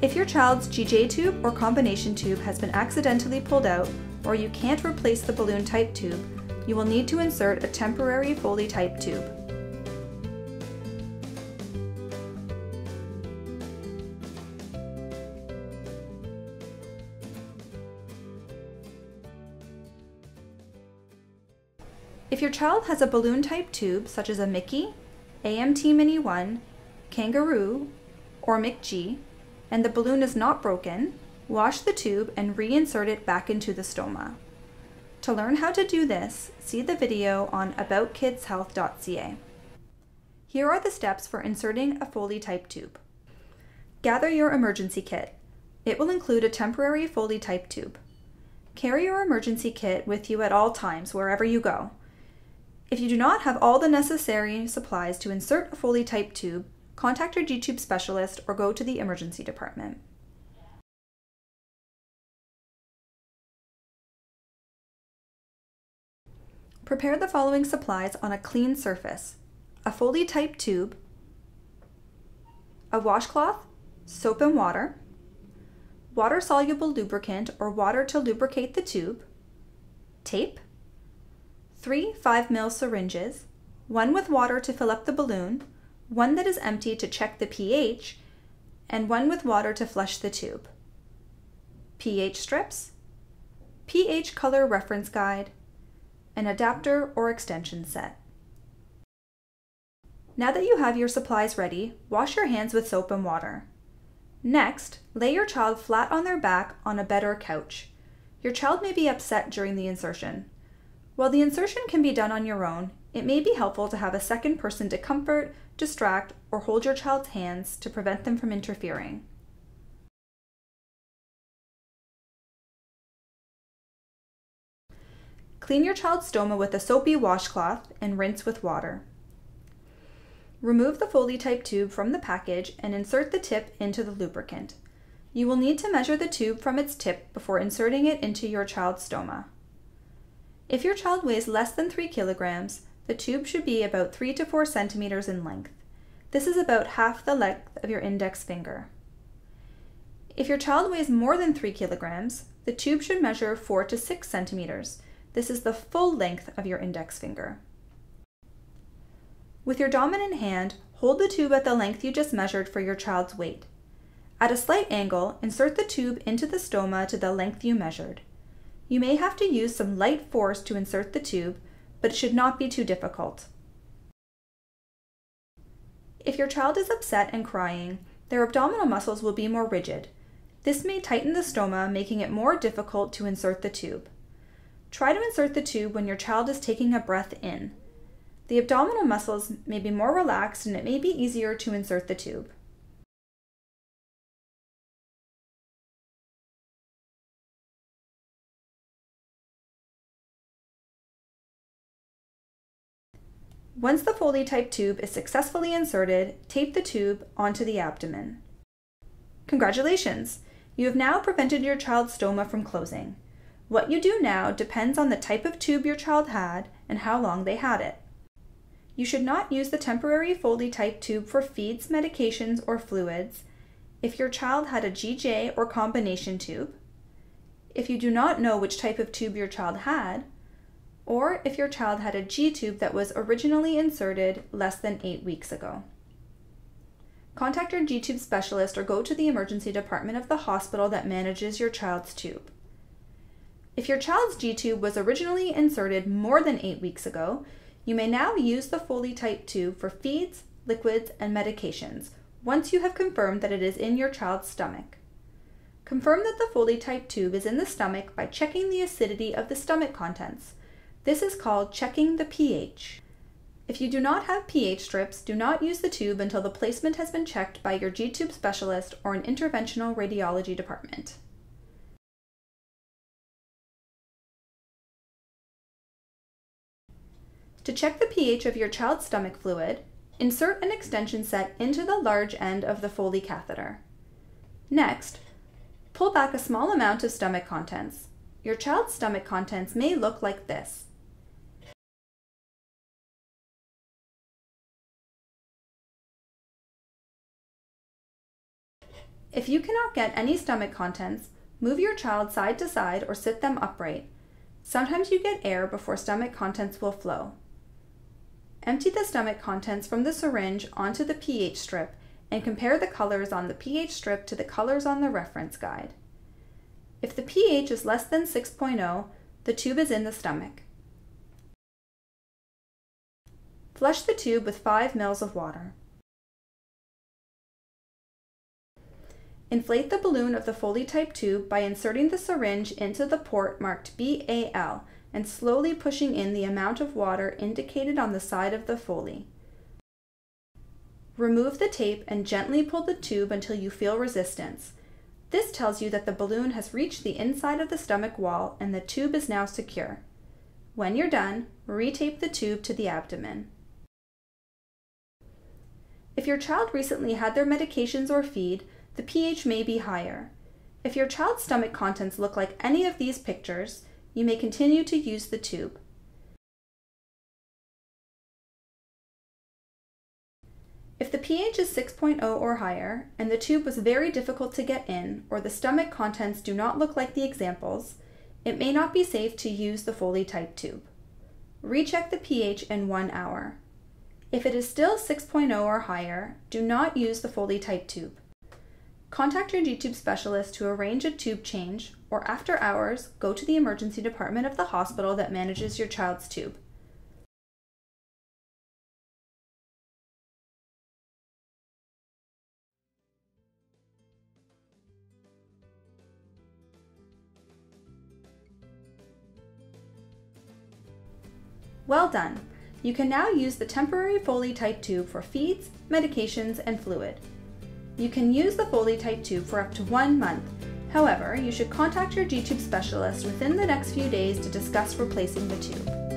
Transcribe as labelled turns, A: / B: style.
A: If your child's GJ tube or combination tube has been accidentally pulled out, or you can't replace the balloon type tube, you will need to insert a temporary Foley type tube. If your child has a balloon type tube, such as a MIC-KEY, AMT MiniONE, Kangaroo, or MIC-G, and the balloon is not broken, wash the tube and reinsert it back into the stoma. To learn how to do this, see the video on aboutkidshealth.ca. Here are the steps for inserting a Foley type tube. Gather your emergency kit. It will include a temporary Foley type tube. Carry your emergency kit with you at all times wherever you go. If you do not have all the necessary supplies to insert a Foley type tube, contact your G-tube specialist or go to the emergency department. Prepare the following supplies on a clean surface. A Foley type tube, a washcloth, soap and water, water-soluble lubricant or water to lubricate the tube, tape, three 5 ml syringes, one with water to fill up the balloon, one that is empty to check the pH, and one with water to flush the tube. pH strips, pH color reference guide, an adapter or extension set. Now that you have your supplies ready, wash your hands with soap and water. Next, lay your child flat on their back on a bed or couch. Your child may be upset during the insertion. While the insertion can be done on your own, it may be helpful to have a second person to comfort, distract, or hold your child's hands to prevent them from interfering. Clean your child's stoma with a soapy washcloth and rinse with water. Remove the Foley type tube from the package and insert the tip into the lubricant. You will need to measure the tube from its tip before inserting it into your child's stoma. If your child weighs less than 3 kilograms, the tube should be about 3 to 4 centimeters in length. This is about half the length of your index finger. If your child weighs more than 3 kilograms, the tube should measure 4 to 6 centimeters. This is the full length of your index finger. With your dominant hand, hold the tube at the length you just measured for your child's weight. At a slight angle, insert the tube into the stoma to the length you measured. You may have to use some light force to insert the tube, but it should not be too difficult. If your child is upset and crying, their abdominal muscles will be more rigid. This may tighten the stoma, making it more difficult to insert the tube. Try to insert the tube when your child is taking a breath in. The abdominal muscles may be more relaxed and it may be easier to insert the tube. Once the Foley type tube is successfully inserted, tape the tube onto the abdomen. Congratulations! You have now prevented your child's stoma from closing. What you do now depends on the type of tube your child had and how long they had it. You should not use the temporary Foley type tube for feeds, medications, or fluids if your child had a GJ or combination tube, if you do not know which type of tube your child had, or if your child had a G-tube that was originally inserted less than 8 weeks ago. Contact your G-tube specialist or go to the emergency department of the hospital that manages your child's tube. If your child's G-tube was originally inserted more than 8 weeks ago, you may now use the Foley type tube for feeds, liquids, and medications once you have confirmed that it is in your child's stomach. Confirm that the Foley type tube is in the stomach by checking the acidity of the stomach contents. This is called checking the pH. If you do not have pH strips, do not use the tube until the placement has been checked by your G-tube specialist or an interventional radiology department. To check the pH of your child's stomach fluid, insert an extension set into the large end of the Foley catheter. Next, pull back a small amount of stomach contents. Your child's stomach contents may look like this. If you cannot get any stomach contents, move your child side to side or sit them upright. Sometimes you get air before stomach contents will flow. Empty the stomach contents from the syringe onto the pH strip and compare the colors on the pH strip to the colors on the reference guide. If the pH is less than 6.0, the tube is in the stomach. Flush the tube with 5 ml of water. Inflate the balloon of the Foley type tube by inserting the syringe into the port marked BAL and slowly pushing in the amount of water indicated on the side of the Foley. Remove the tape and gently pull the tube until you feel resistance. This tells you that the balloon has reached the inside of the stomach wall and the tube is now secure. When you're done, retape the tube to the abdomen. If your child recently had their medications or feed, the pH may be higher. If your child's stomach contents look like any of these pictures, you may continue to use the tube. If the pH is 6.0 or higher, and the tube was very difficult to get in, or the stomach contents do not look like the examples, it may not be safe to use the Foley type tube. Recheck the pH in one hour. If it is still 6.0 or higher, do not use the Foley type tube. Contact your G-tube specialist to arrange a tube change, or after hours, go to the emergency department of the hospital that manages your child's tube. Well done! You can now use the temporary Foley type tube for feeds, medications, and fluid. You can use the Foley type tube for up to one month. However, you should contact your G-tube specialist within the next few days to discuss replacing the tube.